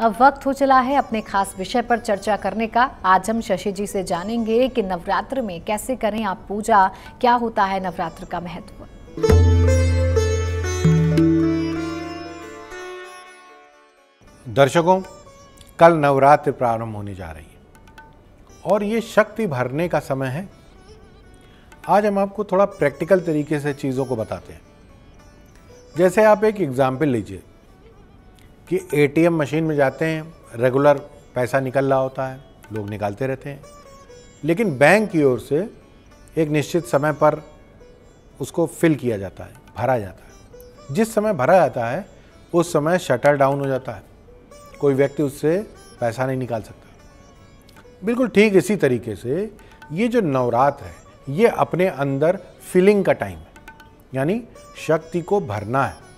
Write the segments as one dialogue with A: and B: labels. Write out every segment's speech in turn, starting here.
A: अब वक्त हो चला है अपने खास विषय पर चर्चा करने का। आज हम शशि जी से जानेंगे कि नवरात्र में कैसे करें आप पूजा, क्या होता है नवरात्र का महत्व।
B: दर्शकों, कल नवरात्र प्रारंभ होने जा रही है और ये शक्ति भरने का समय है। आज हम आपको थोड़ा प्रैक्टिकल तरीके से चीज़ों को बताते हैं। जैसे आप एक एग्ज़ाम्पल लीजिए। कि एटीएम मशीन में जाते हैं रेगुलर पैसा निकल रहा होता है, लोग निकालते रहते हैं। लेकिन बैंक की ओर से एक निश्चित समय पर उसको फिल किया जाता है, भरा जाता है। जिस समय भरा जाता है, उस समय शटर डाउन हो जाता है। कोई व्यक्ति उससे पैसा नहीं निकाल सकता। बिल्कुल ठीक इसी तरीके से ये जो नवरात्र है, ये अपने अंदर फिलिंग का टाइम है। यानी शक्ति को भरना है।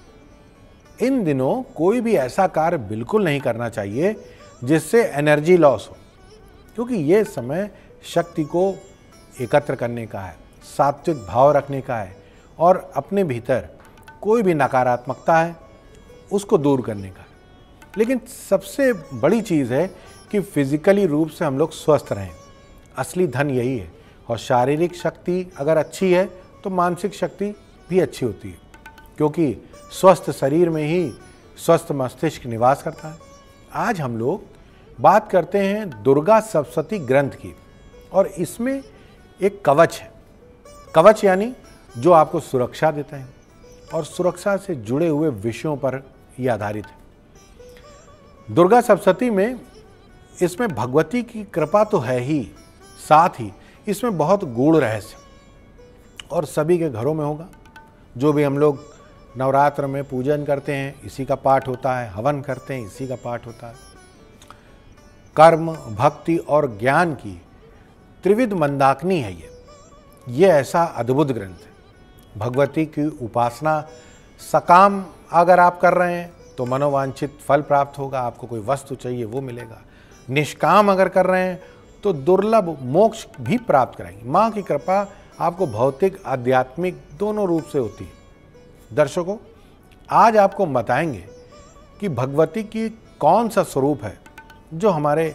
B: इन दिनों कोई भी ऐसा कार्य बिल्कुल नहीं करना चाहिए जिससे एनर्जी लॉस हो, क्योंकि ये समय शक्ति को एकत्र करने का है, सात्विक भाव रखने का है और अपने भीतर कोई भी नकारात्मकता है, उसको दूर करने का है। लेकिन सबसे बड़ी चीज़ है कि फिजिकली रूप से हम लोग स्वस्थ रहें। असली धन यही है और शारीरिक शक्ति अगर अच्छी है तो मानसिक शक्ति भी अच्छी होती है, क्योंकि स्वस्थ शरीर में ही स्वस्थ मस्तिष्क निवास करता है। आज हम लोग बात करते हैं दुर्गा सप्तती ग्रंथ की और इसमें एक कवच है। कवच यानी जो आपको सुरक्षा देता है और सुरक्षा से जुड़े हुए विषयों पर यह आधारित है। दुर्गा सप्तती में इसमें भगवती की कृपा तो है ही, साथ ही इसमें बहुत गूढ़ रहस्य और सभी के घरों में होगा। जो भी हम लोग नवरात्र में पूजन करते हैं, इसी का पाठ होता है, हवन करते हैं, इसी का पाठ होता है। कर्म, भक्ति और ज्ञान की त्रिविध मंदाकिनी है ये। ये ऐसा अद्भुत ग्रंथ है। भगवती की उपासना सकाम अगर आप कर रहे हैं तो मनोवांछित फल प्राप्त होगा, आपको कोई वस्तु चाहिए, वो मिलेगा। निष्काम अगर कर रहे हैं तो दुर्लभ मोक्ष भी प्राप्त कराएँगे माँ की कृपा आपको भौतिक, आध्यात्मिक दोनों रूप से होती है। दर्शकों, आज आपको बताएँगे कि भगवती की कौन सा स्वरूप है जो हमारे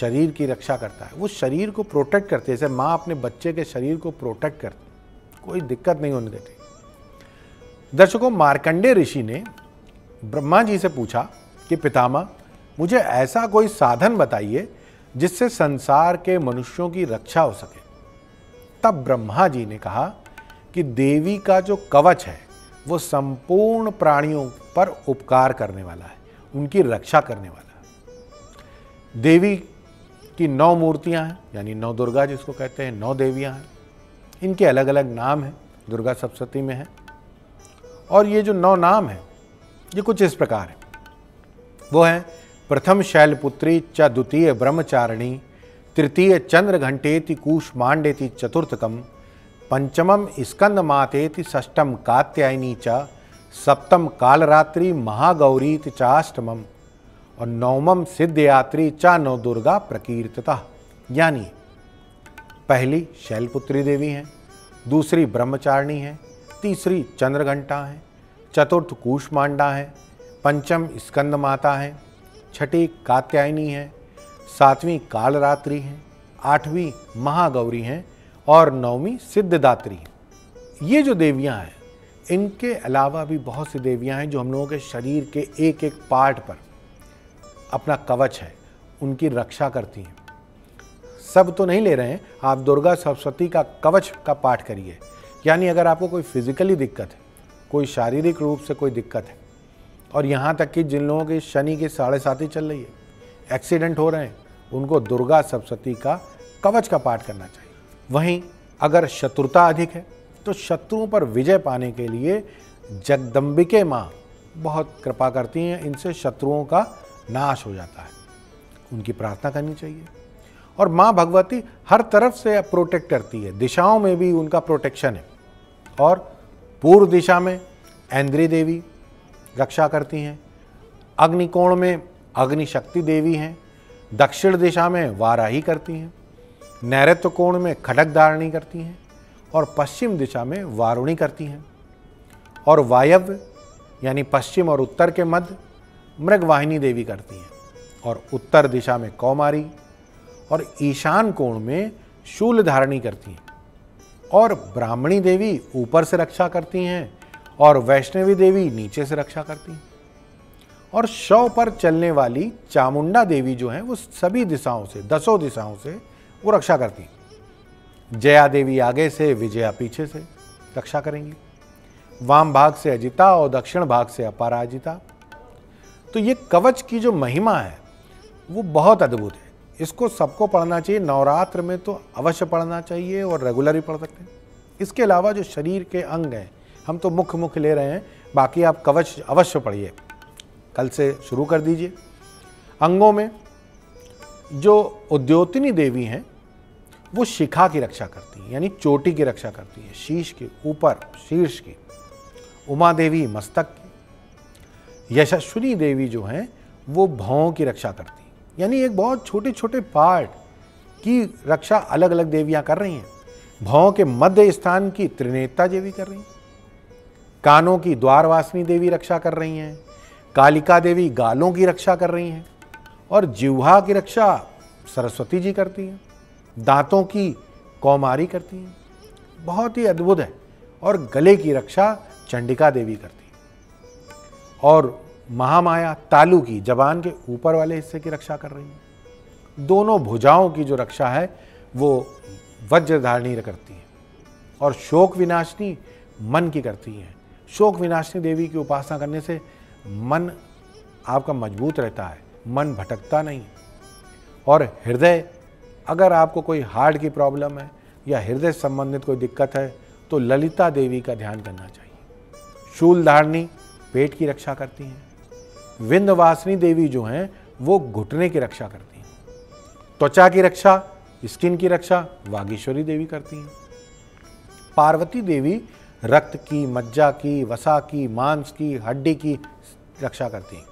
B: शरीर की रक्षा करता है। वो शरीर को प्रोटेक्ट करती है। जैसे माँ अपने बच्चे के शरीर को प्रोटेक्ट करती कोई दिक्कत नहीं होने देती। दर्शकों मार्कंडे ऋषि ने ब्रह्मा जी से पूछा कि, पितामह, मुझे ऐसा कोई साधन बताइए जिससे संसार के मनुष्यों की रक्षा हो सके? तब ब्रह्मा जी ने कहा कि देवी का जो कवच है वो संपूर्ण प्राणियों पर उपकार करने वाला है, उनकी रक्षा करने वाला है। देवी की नौ मूर्तियाँ हैं, यानी नौ दुर्गा जिसको कहते हैं, नौ देवियाँ हैं। इनके अलग अलग नाम हैं, दुर्गा सप्तती में है। और ये जो नौ नाम है, ये कुछ इस प्रकार है। वो है, प्रथम शैलपुत्री च द्वितीय ब्रह्मचारिणी, तृतीय चंद्र घंटेति कूष्मांडेति चतुर्थकम पंचमम स्कंद मातेति षष्टम कात्यायनी च, सप्तम कालरात्रि महागौरी चाष्टमम और नवमम सिद्धयात्री चा नौ दुर्गा प्रकीर्तता। यानी पहली शैलपुत्री देवी हैं, दूसरी ब्रह्मचारिणी हैं, तीसरी चंद्रघंटा हैं, चतुर्थ कूष्मांडा है, पंचम स्कंद माता है, छठी कात्यायनी हैं, सातवीं कालरात्रि हैं, आठवीं महागौरी हैं और नवमी सिद्धदात्री ये जो देवियाँ हैं, इनके अलावा भी बहुत सी देवियाँ हैं जो हम लोगों के शरीर के एक एक पार्ट पर अपना कवच है, उनकी रक्षा करती हैं। सब तो नहीं ले रहे हैं, आप दुर्गा सरस्वती का कवच का पाठ करिए। यानी अगर आपको कोई फिजिकली दिक्कत है, कोई शारीरिक रूप से कोई दिक्कत है, और यहाँ तक कि जिन लोगों की शनि की साढ़े साथी चल रही है एक्सीडेंट हो रहे हैं, उनको दुर्गा सप्तती का कवच का पाठ करना चाहिए। वहीं अगर शत्रुता अधिक है तो शत्रुओं पर विजय पाने के लिए जगदम्बिके माँ बहुत कृपा करती हैं, इनसे शत्रुओं का नाश हो जाता है। उनकी प्रार्थना करनी चाहिए। और माँ भगवती हर तरफ़ से प्रोटेक्ट करती है, दिशाओं में भी उनका प्रोटेक्शन है। और पूर्व दिशा में ऐन्द्री देवी रक्षा करती हैं, अग्निकोण में अग्नि शक्ति देवी हैं, दक्षिण दिशा में वाराही करती हैं। नैऋत्य कोण में खडक धारणी करती हैं और पश्चिम दिशा में वारुणी करती हैं। और वायव्य, यानी पश्चिम और उत्तर के मध्य, मृगवाहिनी देवी करती हैं। और उत्तर दिशा में कौमारी और ईशान कोण में शूल धारणी करती हैं। और ब्राह्मणी देवी ऊपर से रक्षा करती हैं और वैष्णवी देवी नीचे से रक्षा करती हैं। और शव पर चलने वाली चामुंडा देवी जो हैं, वो सभी दिशाओं से, दसों दिशाओं से वो रक्षा करती हैं। जया देवी आगे से, विजया पीछे से रक्षा करेंगी। वाम भाग से अजिता और दक्षिण भाग से अपराजिता। तो ये कवच की जो महिमा है, वो बहुत अद्भुत है। इसको सबको पढ़ना चाहिए। नवरात्र में तो अवश्य पढ़ना चाहिए और रेगुलर ही पढ़ सकते हैं। इसके अलावा जो शरीर के अंग हैं, हम तो मुख्य मुख्य ले रहे हैं। बाकी आप कवच अवश्य पढ़िए। कल से शुरू कर दीजिए। अंगों में जो उद्योतिनी देवी हैं, वो शिखा की रक्षा करती हैं, यानी चोटी की रक्षा करती है, शीश के ऊपर, शीर्ष की। उमा देवी मस्तक की। यशस्विनी देवी जो हैं, वो भावों की रक्षा करती हैं। यानी एक बहुत छोटे छोटे पार्ट की रक्षा अलग अलग देवियाँ कर रही हैं। भावों के मध्य स्थान की त्रिनेता देवी कर रही हैं। कानों की द्वारवासिनी देवी रक्षा कर रही हैं। कालिका देवी गालों की रक्षा कर रही हैं। और जिह्वा की रक्षा सरस्वती जी करती हैं, दांतों की कौमारी करती हैं। बहुत ही अद्भुत है और गले की रक्षा चंडिका देवी करती है। और महामाया तालू की जबान के ऊपर वाले हिस्से की रक्षा कर रही है। दोनों भुजाओं की जो रक्षा है, वो वज्रधारणी करती है और शोक विनाशनी मन की करती है। शोक विनाशनी देवी की उपासना करने से मन आपका मज़बूत रहता है। मन भटकता नहीं। और हृदय, अगर आपको कोई हार्ट की प्रॉब्लम है या हृदय संबंधित कोई दिक्कत है तो ललिता देवी का ध्यान करना चाहिए। शूल धारणी पेट की रक्षा करती हैं। विंध्यवासिनी देवी जो हैं, वो घुटने की रक्षा करती हैं। त्वचा की रक्षा, स्किन की रक्षा, वागीश्वरी देवी करती हैं। पार्वती देवी रक्त की, मज्जा की, वसा की, मांस की, हड्डी की रक्षा करती हैं।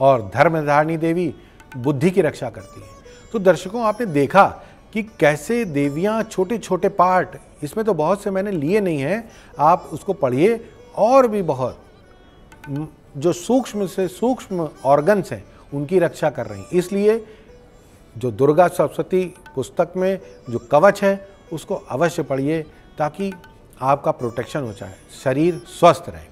B: और धर्मधारिणी देवी बुद्धि की रक्षा करती है। तो दर्शकों, आपने देखा कि कैसे देवियाँ छोटे छोटे पार्ट, इसमें तो बहुत से मैंने लिए नहीं हैं, आप उसको पढ़िए और भी बहुत। जो सूक्ष्म से सूक्ष्म ऑर्गन्स हैं, उनकी रक्षा कर रही इसलिए जो दुर्गा सरस्वती पुस्तक में जो कवच है, उसको अवश्य पढ़िए ताकि आपका प्रोटेक्शन हो जाए, शरीर स्वस्थ रहे।